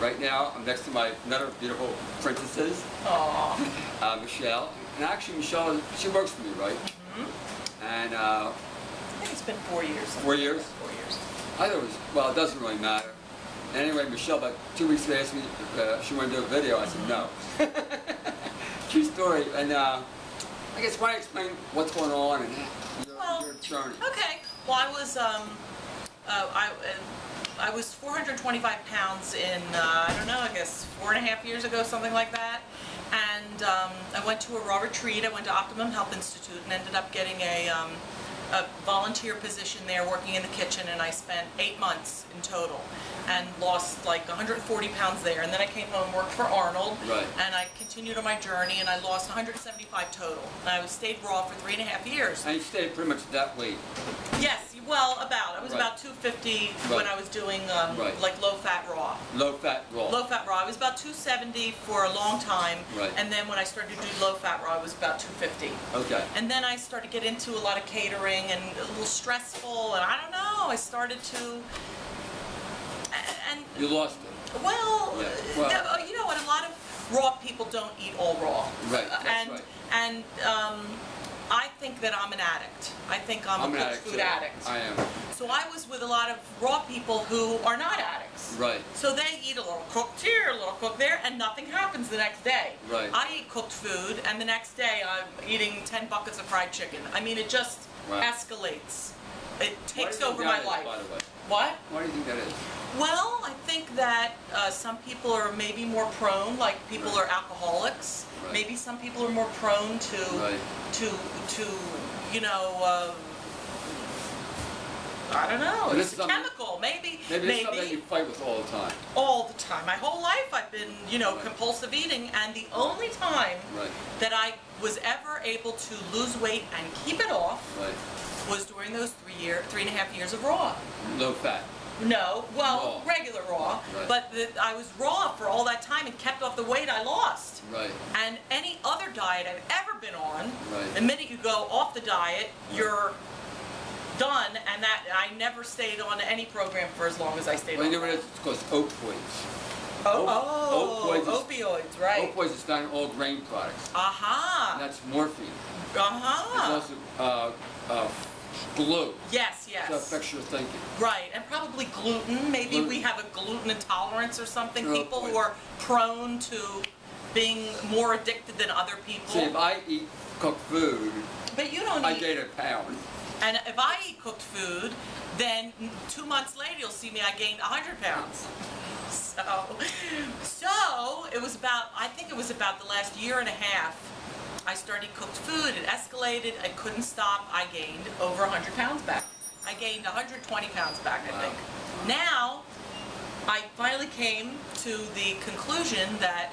Right now, I'm next to my another beautiful princesses, uh, Michelle. And actually, Michelle, she works for me, right? Mhm. And uh, I think it's been four years. Four years? Four years. I thought it was, well, it doesn't really matter. And anyway, Michelle, about two weeks ago, asked me if uh, she wanted to do a video. I said no. True story. And uh, I guess why don't you explain what's going on and your, Well, your journey? Okay. Well, I was um, uh, I I was 425 pounds in uh, I don't know I guess four and a half years ago something like that, and um, I went to a raw retreat. I went to Optimum Health Institute and ended up getting a um, a volunteer position there working in the kitchen and I spent eight months in total and lost like 140 pounds there and then I came home worked for Arnold Right. and I continued on my journey and I lost 175 total and I stayed raw for three and a half years And you stayed pretty much that weight. Yes, well, about. I was Right. about 250 when Right. I was doing um, Right. like low fat raw. Low fat raw. Low fat raw. I was about 270 for a long time, Right. and then when I started to do low fat raw, I was about 250. Okay. And then I started to get into a lot of catering and a little stressful, and I don't know. I started to, and You lost it. well, Yeah, well- no, you know what? A lot of raw people don't eat all raw. Right, Uh, that's and right. and um, I think that I'm an addict. I think I'm, I'm a addict food too. addict. I am. So I was with a lot of raw people who are not addicts. Right. So they eat a little cooked here, a little cooked there, and nothing happens the next day. Right. I eat cooked food, and the next day I'm eating 10 buckets of fried chicken. I mean, it just Wow. escalates. It takes do you think over my life. By the way. What? Why do you think that is? Well, I think that uh, some people are maybe more prone, like people Right. are alcoholics. Right. Maybe some people are more prone to Right. to to you know. Uh, I don't know. And It's a chemical, maybe. Maybe it's something you fight with all the time. all the time. My whole life I've been, you know, Right. compulsive eating, and the only time Right. that I was ever able to lose weight and keep it off Right. Was during those three year, three and a half years of raw. Low fat. No, well, Raw. regular raw, Right. but the, I was raw for all that time and kept off the weight I lost. Right. And any other diet I've ever been on, Right. the minute you go off the diet, you're done. And that I never stayed on any program for as long as I stayed Well, on. you know what it is? It's called opioids. Oh, Op- oh, opioids opioids, right? Opioids is not in all grain products. And Aha. that's morphine. It's Uh-huh. also uh, uh, glue. Yes, yes. affects your thinking. Right, and probably gluten. Maybe Gluten. we have a gluten intolerance or something. Oh, People who are prone to being more addicted than other people. See, if I eat cooked food, But you don't I eat. gain a pound. And if I eat cooked food, then two months later you'll see me. I gained 100 pounds. So, so it was about. I think it was about the last year and a half. I started cooked food. It escalated. I couldn't stop. I gained over 100 pounds back. I gained 120 pounds back. I Wow. think. Now, I finally came to the conclusion that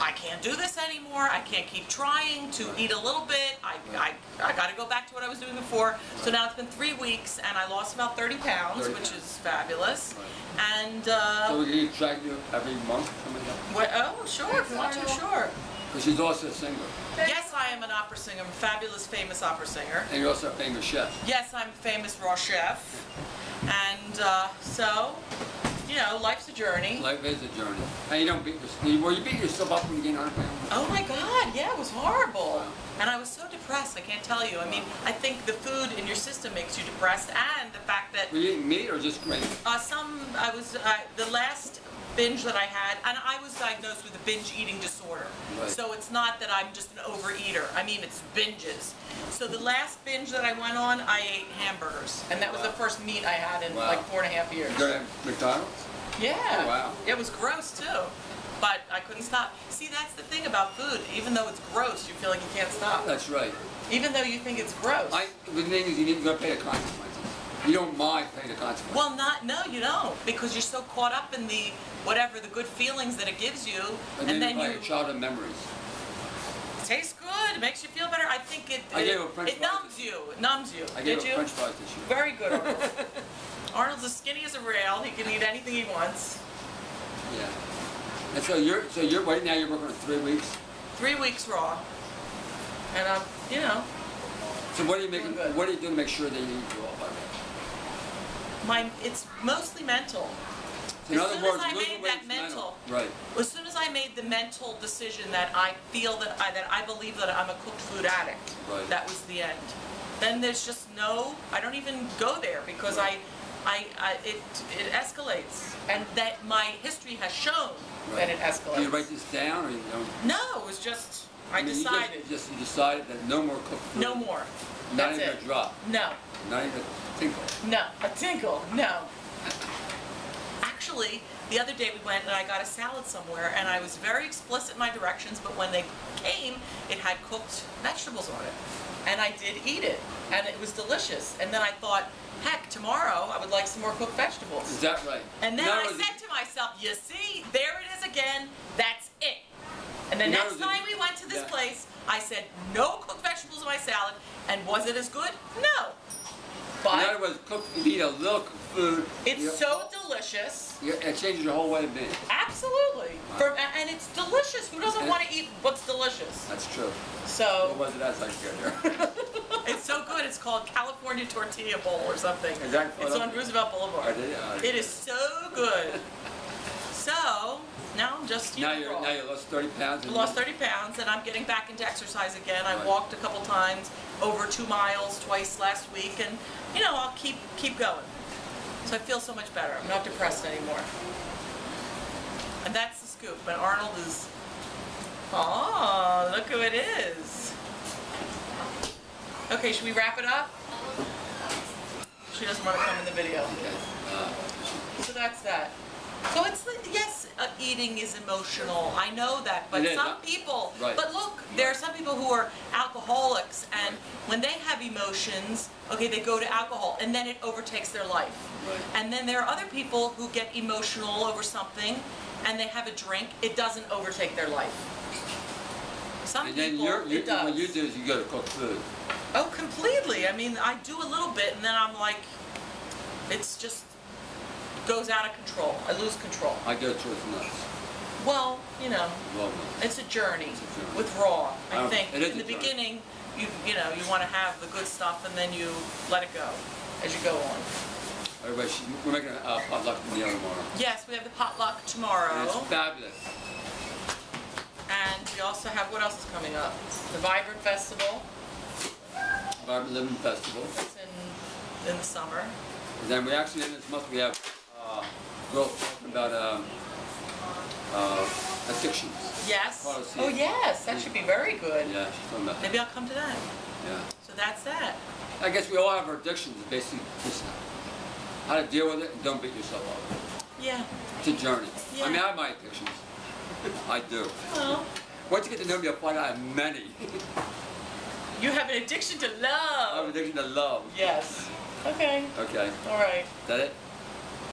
I can't do this anymore. I can't keep trying to eat a little bit. I, I, I got to go back to what I was doing before. So now it's been three weeks and I lost about 30 pounds, 30 which pounds. is fabulous. Right. And, So uh, we can eat track you every month coming up. what, oh, sure, if you want to, sure. Because she's also a singer. Yes, I am an opera singer. I'm a fabulous, famous opera singer. And you're also a famous chef. Yes, I'm a famous raw chef. And uh, so, you know, life's a journey. Life is a journey. And you don't beat yourself. Well, you beat yourself up when you gain 100 pounds. Oh my God, yeah, it was horrible. Wow. And I was so depressed, I can't tell you. I mean, I think the food in your system makes you depressed, and the fact that Were you eating meat or just grain? uh, some, I was, uh, the last binge that I had, and I was diagnosed with a binge eating disorder. Right. So it's not that I'm just an overeater. I mean, it's binges. So the last binge that I went on, I ate hamburgers, and that was the first meat I had in Wow. like four and a half years. You go to McDonald's? Yeah. Oh, wow. It was gross too. But I couldn't stop. See, that's the thing about food. Even though it's gross, you feel like you can't stop. That's right. Even though you think it's gross. I, the thing is, you need to go pay the consequences. You don't mind paying the consequences. well, not no, you don't, because you're so caught up in the whatever the good feelings that it gives you, and, and, then, then you you your childhood memories. tastes good. It makes you feel better. I think it I it, gave a it numbs you. It numbs you. I gave Did you? French fries this year. Very good, Arnold. Arnold's as skinny as a rail. He can eat anything he wants. Yeah. And so you're, so you're, right now you're working on three weeks. Three weeks raw, and um, you know, So what are you making, Good. what are you doing to make sure that you eat raw by the way? my it's mostly mental. In As other soon as I made that mental- Right. As soon as I made the mental decision that I feel that I, that I believe that I'm a cooked food addict, Right. that was the end. Then there's just no, I don't even go there because I, I, I, it, it escalates. And that my history has shown that it escalates. Do you write this down or you don't? No, it was just, I mean, you just- decided, You just, you decided that no more cooked food. no more. Not That's even it. a drop. No, Not even a tinkle. no, a tinkle, no. Actually, the other day we went and I got a salad somewhere and I was very explicit in my directions, but when they came, it had cooked vegetables on it. And I did eat it and it was delicious. And then I thought, heck, tomorrow I would like some more cooked vegetables. Is that right? And then I said to myself, you see, there it is again, that's it. And the next time we went to this yeah. place, I said, no cooked vegetables in my salad. And was it as good? No. In other But words, cook, eat a little food. it's so delicious. You- It changes your whole way of being. Absolutely. For, a- and it's delicious. Who doesn't want to eat what's delicious? That's true. So. What was it as I get here? it's so good. It's called California Tortilla Bowl or something. That It's on Roosevelt Boulevard. they? Uh, It is so good. So now I'm just Now eating you're now you lost 30 pounds. I lost 30 pounds and I'm getting back into exercise again. I walked a couple times, over two miles twice last week, and you know I'll keep keep going. So I feel so much better. I'm not depressed anymore. And that's the scoop. But Arnold is, oh, look who it is. Okay, should we wrap it up? She doesn't want to come in the video. So that's that. So it's yes, uh, eating is emotional. I know that, but It is, some uh, people. right. But look, there are some people who are alcoholics, and when they have emotions, okay, they go to alcohol, and then it overtakes their life. Right. And then there are other people who get emotional over something, and they have a drink. It doesn't overtake their life. Some and then people, you're, you, it what you do is you go to cook food. Oh, completely. I mean, I do a little bit, and then I'm like, it's just goes out of control. I lose control. I go towards nuts. Well, you know, nuts. it's a journey It's a journey. with raw. I Oh, think in the beginning, you you know, you want to have the good stuff, and then you let it go as you go on. Everybody, should- we're making a uh, potluck meal tomorrow. Yes, we have the potluck tomorrow, And it's fabulous. and we also have what else is coming up? The Vibrant Festival. Vibrant Living Festival. It's in in the summer. And then we actually, in this month, we have uh, talking about um, uh, addictions. Yes. Oh. Oh yes, that should be very good. Yeah, she's talking about that. Maybe I'll come to that. Yeah. So that's that. I guess we all have our addictions. Basically, just how to deal with it and don't beat yourself up. Yeah. It's a journey. Yeah. I mean, I have my addictions. I do. Well, Once you get to know me, you'll find I have many. you have an addiction to love. I have an addiction to love. Yes. Okay. Okay. All right. Is that it?